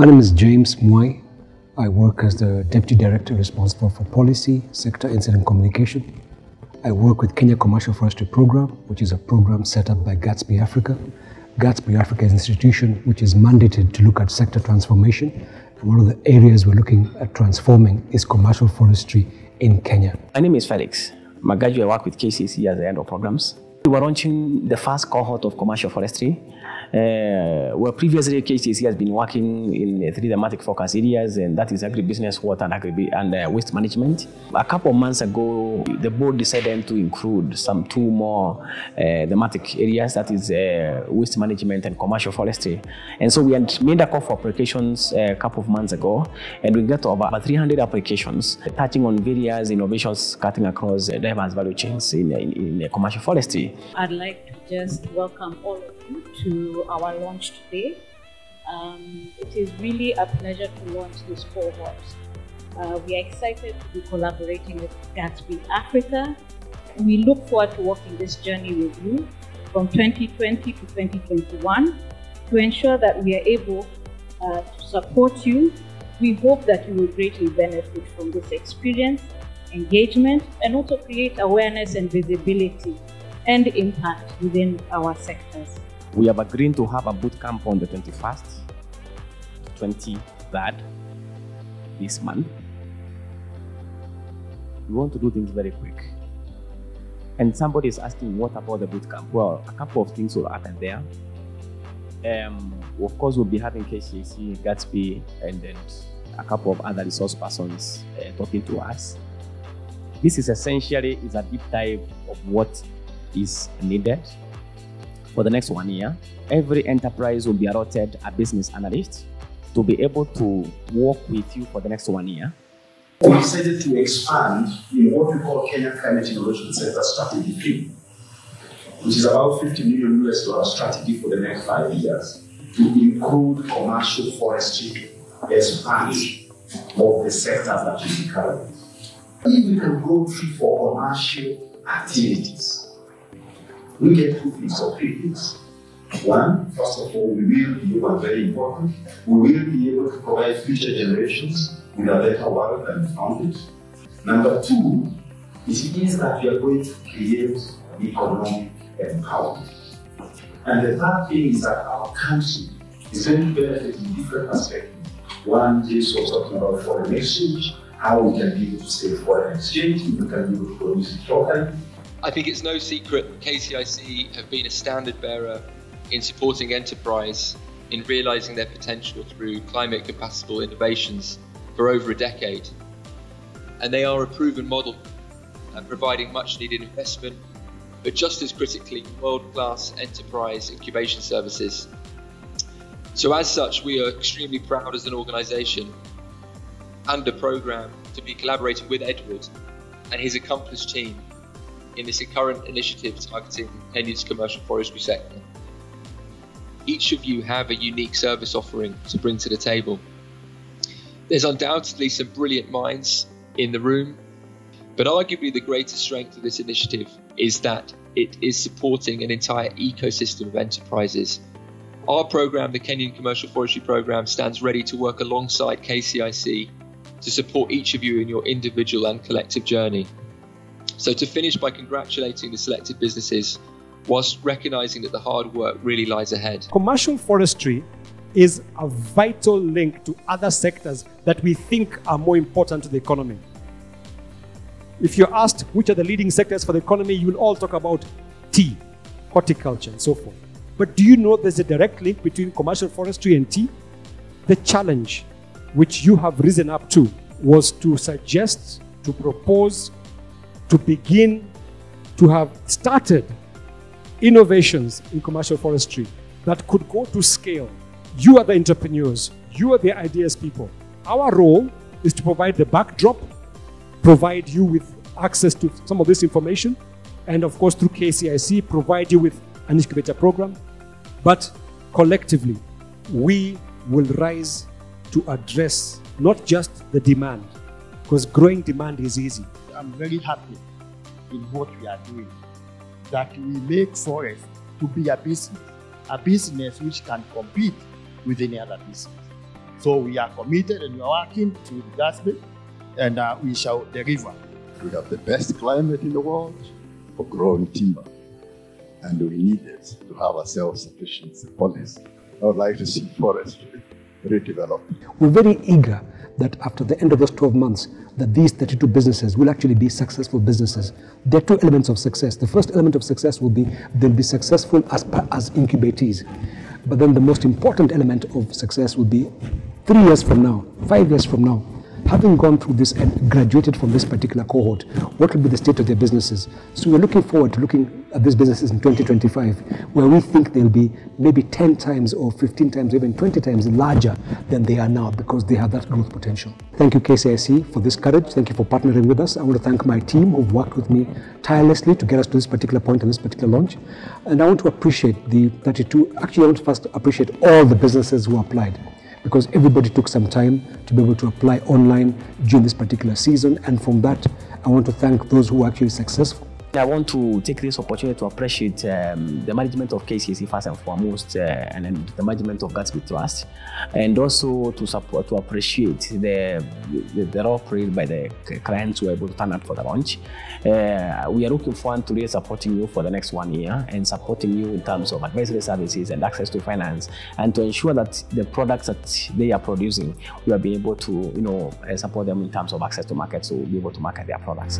My name is James Mwai. I work as the Deputy Director responsible for policy, sector incident communication. I work with Kenya Commercial Forestry Program, which is a program set up by Gatsby Africa. Gatsby Africa is an institution which is mandated to look at sector transformation. And one of the areas we're looking at transforming is commercial forestry in Kenya. My name is Felix Magaju. I work with KCIC as the head of programs. We were launching the first cohort of commercial forestry uh, where previously KCIC has been working in three thematic focus areas, and that is agribusiness, water, and, agri- and uh, waste management. A couple of months ago, the board decided to include some two more uh, thematic areas, that is uh, waste management and commercial forestry. And so we had made a call for applications uh, a couple of months ago, and we got over 300 applications touching on various innovations cutting across diverse value chains in, in, in commercial forestry. I'd like to just welcome all of you to our launch today. Um, it is really a pleasure to launch this cohort. Uh, we are excited to be collaborating with Gatsby Africa. We look forward to working this journey with you from 2020 to 2021 to ensure that we are able uh, to support you. We hope that you will greatly benefit from this experience, engagement, and also create awareness and visibility and impact within our sectors. We have agreed to have a boot camp on the 21st to 23rd this month. We want to do things very quick. And somebody is asking, what about the boot camp? Well, a couple of things will happen there. Um, of course, we'll be having KCIC, Gatsby, and then a couple of other resource persons uh, talking to us. This is essentially is a deep dive of what is needed for the next one year. Every enterprise will be allotted a business analyst to be able to work with you for the next one year. We decided to expand in what we call Kenya Climate Innovation Center Strategy 3, which is about 50 million US dollar strategy for the next five years to include commercial forestry as part of the sectors that we cover. If we can go through for commercial activities, we get two things or three things. One, first of all, we will be able, very important, we will be able to provide future generations with a better world than we found it. Number two, it means that we are going to create economic empowerment. And the third thing is that our country is going to benefit in different aspects. One, James was talking about foreign exchange, how we can be able to save foreign exchange, we can be able to produce it locally. I think it's no secret that KCIC have been a standard bearer in supporting enterprise in realizing their potential through climate compatible innovations for over a decade. And they are a proven model at providing much needed investment, but just as critically, world class enterprise incubation services. So, as such, we are extremely proud as an organisation and a programme to be collaborating with Edward and his accomplished team in this current initiative targeting Kenya's commercial forestry sector. Each of you have a unique service offering to bring to the table. There's undoubtedly some brilliant minds in the room, but arguably the greatest strength of this initiative is that it is supporting an entire ecosystem of enterprises. Our program, the Kenyan Commercial Forestry Program, stands ready to work alongside KCIC to support each of you in your individual and collective journey. So, to finish by congratulating the selected businesses, whilst recognizing that the hard work really lies ahead. Commercial forestry is a vital link to other sectors that we think are more important to the economy. If you're asked which are the leading sectors for the economy, you will all talk about tea, horticulture, and so forth. But do you know there's a direct link between commercial forestry and tea? The challenge which you have risen up to was to suggest, to propose, to begin to have started innovations in commercial forestry that could go to scale. You are the entrepreneurs, you are the ideas people. Our role is to provide the backdrop, provide you with access to some of this information, and of course, through KCIC, provide you with an incubator program. But collectively, we will rise to address not just the demand, because growing demand is easy. I'm very happy in what we are doing that we make forest to be a business, a business which can compete with any other business. So we are committed and we are working to the Gatsby and uh, we shall deliver. We have the best climate in the world for growing timber, and we need it to have a self-sufficiency policy. I would like to see forestry redeveloped. We're very eager that after the end of those 12 months, that these 32 businesses will actually be successful businesses. There are two elements of success. The first element of success will be they'll be successful as, as incubatees. But then the most important element of success will be three years from now, five years from now, having gone through this and graduated from this particular cohort, what will be the state of their businesses? So we're looking forward to looking at these businesses in 2025, where we think they'll be maybe 10 times or 15 times, even 20 times larger than they are now because they have that growth potential. Thank you, KCIC, for this courage. Thank you for partnering with us. I want to thank my team who've worked with me tirelessly to get us to this particular point and this particular launch. And I want to appreciate the 32, actually, I want to first appreciate all the businesses who applied because everybody took some time to be able to apply online during this particular season. And from that, I want to thank those who were actually successful. I want to take this opportunity to appreciate um, the management of KCIC first and foremost, uh, and then the management of Gatsby Trust, and also to support to appreciate the the, the role played by the clients who were able to turn up for the launch. Uh, we are looking forward to really supporting you for the next one year and supporting you in terms of advisory services and access to finance, and to ensure that the products that they are producing, we will be able to you know uh, support them in terms of access to market, so we'll be able to market their products.